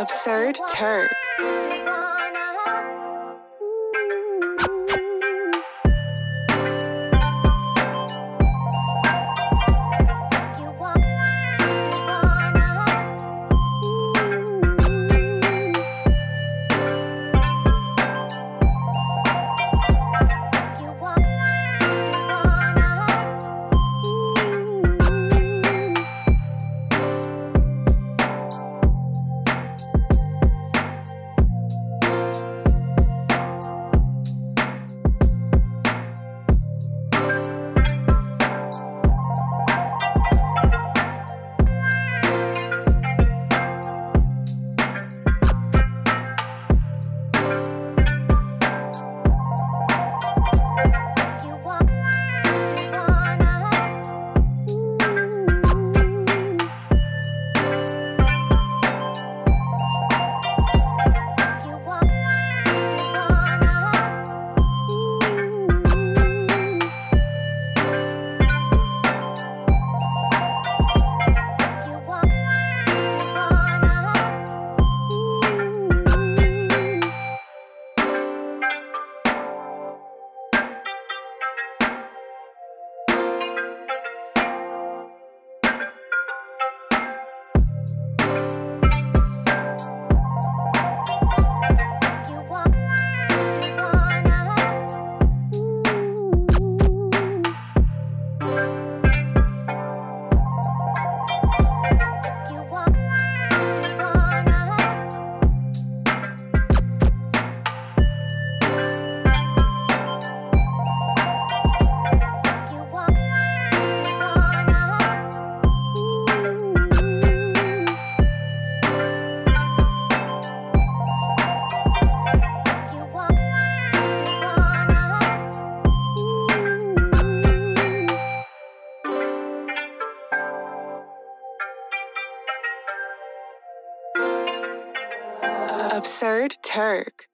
Absurd Turk. Absurd Turk.